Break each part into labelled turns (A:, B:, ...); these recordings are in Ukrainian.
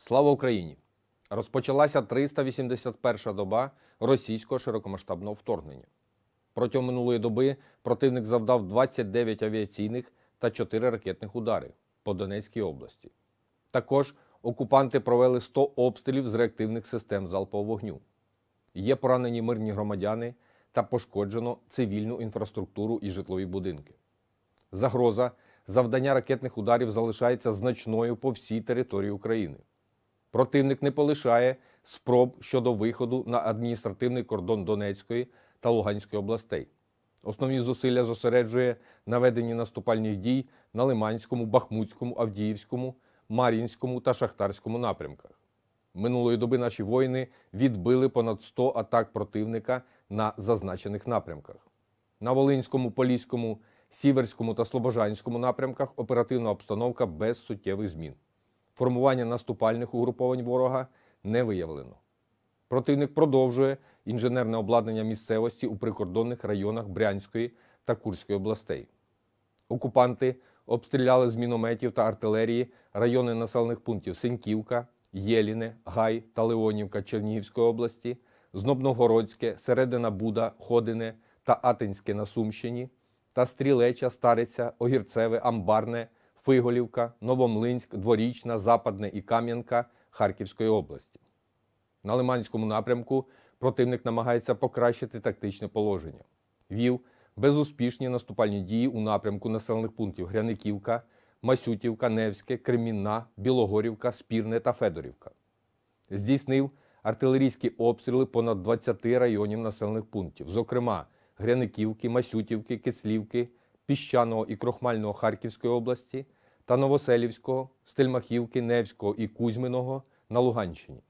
A: Слава Україні! Розпочалася 381 доба російського широкомасштабного вторгнення. Протягом минулої доби противник завдав 29 авіаційних та 4 ракетних удари по Донецькій області. Також окупанти провели 100 обстрілів з реактивних систем залпового вогню. Є поранені мирні громадяни та пошкоджено цивільну інфраструктуру і житлові будинки. Загроза завдання ракетних ударів залишається значною по всій території України. Противник не полишає спроб щодо виходу на адміністративний кордон Донецької та Луганської областей. Основні зусилля зосереджує на веденні наступальних дій на Лиманському, Бахмутському, Авдіївському, Мар'їнському та Шахтарському напрямках. Минулої доби наші воїни відбили понад 100 атак противника на зазначених напрямках. На Волинському, Поліському, Сіверському та Слобожанському напрямках оперативна обстановка без суттєвих змін. Формування наступальних угруповань ворога не виявлено. Противник продовжує інженерне обладнання місцевості у прикордонних районах Брянської та Курської областей. Окупанти обстріляли з мінометів та артилерії райони населених пунктів Сеньківка, Єліне, Гай та Леонівка Чернігівської області, Знобновгородське, Середина Буда, Ходине та Атинське на Сумщині та Стрілеча, Стариця, Огірцеве, Амбарне, Фиголівка, Новомлинськ, Дворічна, Западне і Кам'янка Харківської області. На Лиманському напрямку противник намагається покращити тактичне положення. Вів безуспішні наступальні дії у напрямку населених пунктів Гряниківка, Масютівка, Невське, Кремінна, Білогорівка, Спірне та Федорівка. Здійснив артилерійські обстріли понад 20 районів населених пунктів, зокрема Гряниківки, Масютівки, Кислівки, Піщаного і Крохмального Харківської області та Новоселівського, Стельмахівки, Невського і Кузьминого на Луганщині.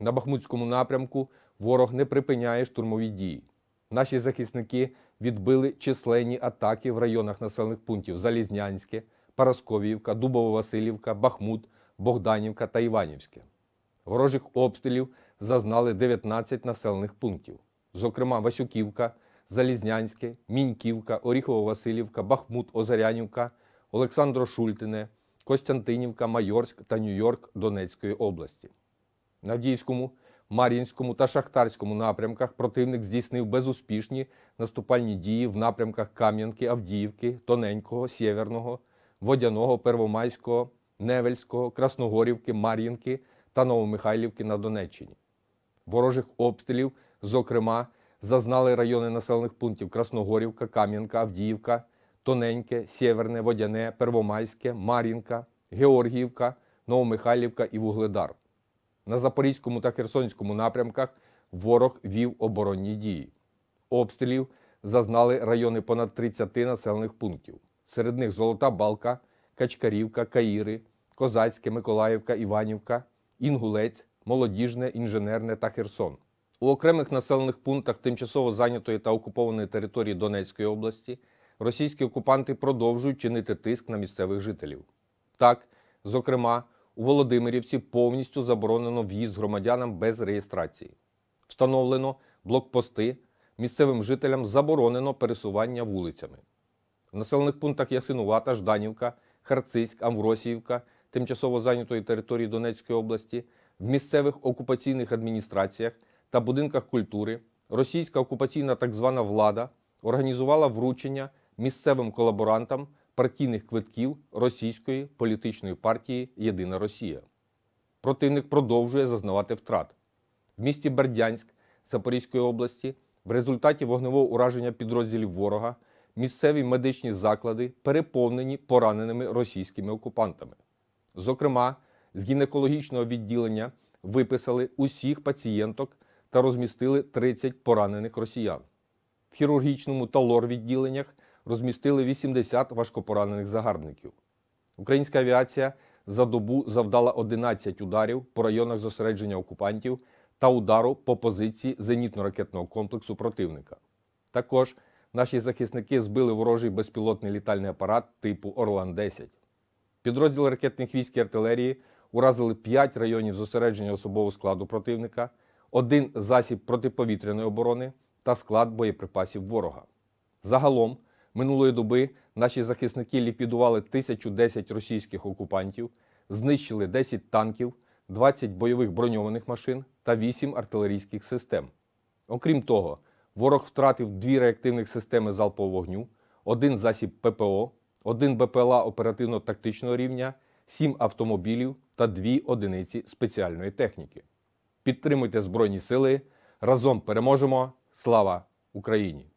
A: На Бахмутському напрямку ворог не припиняє штурмові дії. Наші захисники відбили численні атаки в районах населених пунктів Залізнянське, Парасковіївка, Дубово-Василівка, Бахмут, Богданівка та Іванівське. Ворожих обстрілів зазнали 19 населених пунктів, зокрема Васюківка, Залізнянське, Міньківка, Оріхово-Василівка, Бахмут, Озарянівка, Олександро-Шультине, Костянтинівка, Майорськ та Нью-Йорк Донецької області. На Авдіївському, Мар'їнському та Шахтарському напрямках противник здійснив безуспішні наступальні дії в напрямках Кам'янки, Авдіївки, Тоненького, Сєверного, Водяного, Первомайського, Невельського, Красногорівки, Мар'їнки та Новомихайлівки на Донеччині. Ворожих обстрілів, зокрема, зазнали райони населених пунктів Красногорівка, Кам'янка, Авдіївка, Тоненьке, Сєверне, Водяне, Первомайське, Мар'їнка, Георгіївка, Новомихайлівка і Вугледар. На Запорізькому та Херсонському напрямках ворог вів оборонні дії. Обстрілів зазнали райони понад 30 населених пунктів. Серед них Золота Балка, Качкарівка, Каїри, Козацьке, Миколаївка, Іванівка, Інгулець, Молодіжне, Інженерне та Херсон. У окремих населених пунктах тимчасово зайнятої та окупованої території Донецької області російські окупанти продовжують чинити тиск на місцевих жителів. Так, зокрема, у Володимирівці повністю заборонено в'їзд громадянам без реєстрації. Встановлено блокпости, місцевим жителям заборонено пересування вулицями. В населених пунктах Ясинувата, Жданівка, Харциськ, Амвросіївка, тимчасово зайнятої території Донецької області, в місцевих окупаційних адміністраціях та будинках культури російська окупаційна так звана влада організувала вручення місцевим колаборантам партійних квитків російської політичної партії Єдина Росія. Противник продовжує зазнавати втрат. В місті Бердянськ Запорізької області в результаті вогневого ураження підрозділів ворога місцеві медичні заклади переповнені пораненими російськими окупантами. Зокрема, з гінекологічного відділення виписали усіх пацієнток та розмістили 30 поранених росіян. В хірургічному та лор відділеннях розмістили 80 важкопоранених загарбників. Українська авіація за добу завдала 11 ударів по районах зосередження окупантів та удару по позиції зенітно-ракетного комплексу противника. Також наші захисники збили ворожий безпілотний літальний апарат типу Орлан-10. Підрозділи ракетних військ і артилерії уразили 5 районів зосередження особового складу противника, один засіб протиповітряної оборони та склад боєприпасів ворога. Загалом, минулої доби наші захисники ліквідували 1010 російських окупантів, знищили 10 танків, 20 бойових броньованих машин та 8 артилерійських систем. Окрім того, ворог втратив дві реактивних системи залпового вогню, один засіб ППО, один БПЛА оперативно-тактичного рівня, 7 автомобілів та 2 одиниці спеціальної техніки. Підтримуйте Збройні Сили. Разом переможемо. Слава Україні!